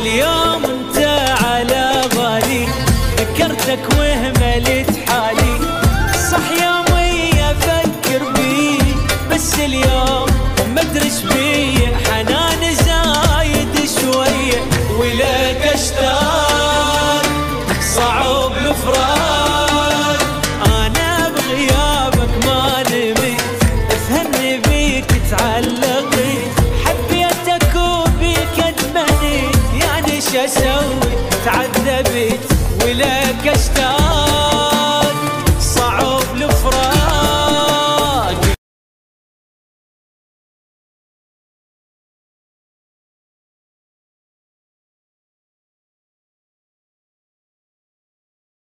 اليوم انت على بالي فكرتك وهملت حالي صح يومي أفكر بيك بس اليوم ما ادري بي. حنان زايد شوية ولك أشتاق. صعب الفراق. أنا بغيابك ما نمت أفهمني بيك تعلقي أسوي تعذبت ولك أشتاق.